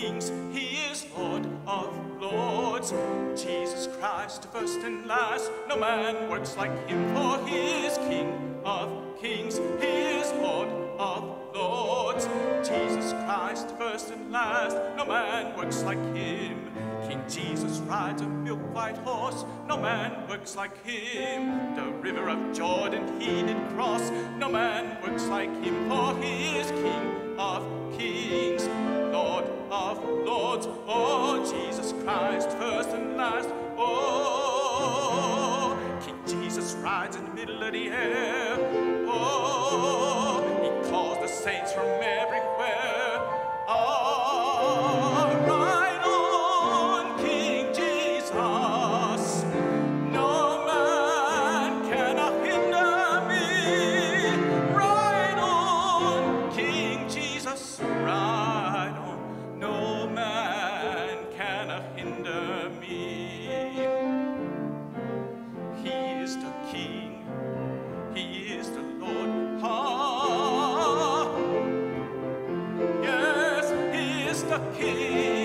Kings, he is Lord of lords. Jesus Christ, first and last, no man works like him, for he is King of kings, he is Lord of lords. Jesus Christ, first and last, no man works like him. King Jesus rides a milk white horse, no man works like him. The river of Jordan he did cross, no man works like him, for he is of lords. Oh, Jesus Christ, first and last, oh, King Jesus rides in the middle of the air. Oh, he calls the saints from everywhere. Oh, ride on, King Jesus. No man can hinder me. Ride on, King Jesus. Ride King.